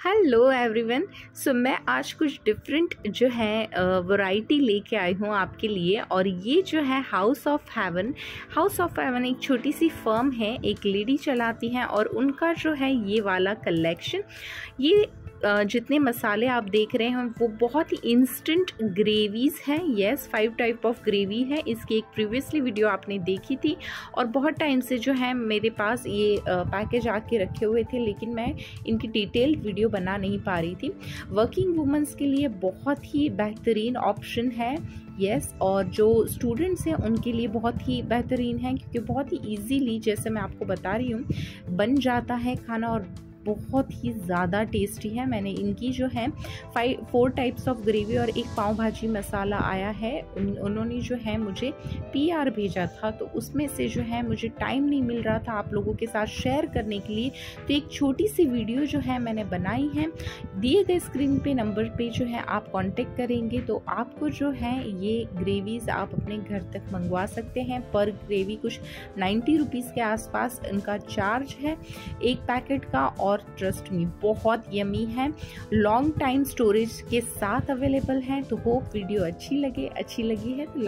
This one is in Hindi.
हेलो एवरीवन सो मैं आज कुछ डिफरेंट जो है वैरायटी लेके आई हूँ आपके लिए और ये जो है House of Heaven House of Heaven एक छोटी सी फर्म है, एक लेडी चलाती हैं और उनका जो है ये वाला कलेक्शन ये जितने मसाले आप देख रहे हैं, वो बहुत ही इंस्टेंट ग्रेवीज़ हैं। Yes five type of gravy है। इसकी एक प्रीवियसली वीडियो आपने देखी थी और बहुत टाइम से जो है मेरे पास ये पैकेज आके रखे हुए थे, लेकिन मैं इनकी डिटेल वीडियो बना नहीं पा रही थी। वर्किंग वुमेंस के लिए बहुत ही बेहतरीन ऑप्शन है। यस yes, और जो स्टूडेंट्स हैं उनके लिए बहुत ही बेहतरीन है क्योंकि बहुत ही इजीली जैसे मैं आपको बता रही हूँ बन जाता है खाना और बहुत ही ज़्यादा टेस्टी है। मैंने इनकी जो है five four types of gravy और एक पाव भाजी मसाला आया है। उन, उन्होंने जो है मुझे पीआर भेजा था तो उसमें से जो है मुझे टाइम नहीं मिल रहा था आप लोगों के साथ शेयर करने के लिए। तो एक छोटी सी वीडियो जो है मैंने बनाई है। दिए गए स्क्रीन पे नंबर पे जो है आप कांटेक्ट करेंगे तो आपको जो है ये ग्रेवीज़ आप अपने घर तक मंगवा सकते हैं। पर ग्रेवी कुछ नाइन्टी रुपीज़ के आसपास इनका चार्ज है। एक पैकेट का और और ट्रस्ट मी बहुत यमी है। लॉन्ग टाइम स्टोरेज के साथ अवेलेबल है तो होप वीडियो अच्छी लगे, अच्छी लगी है तो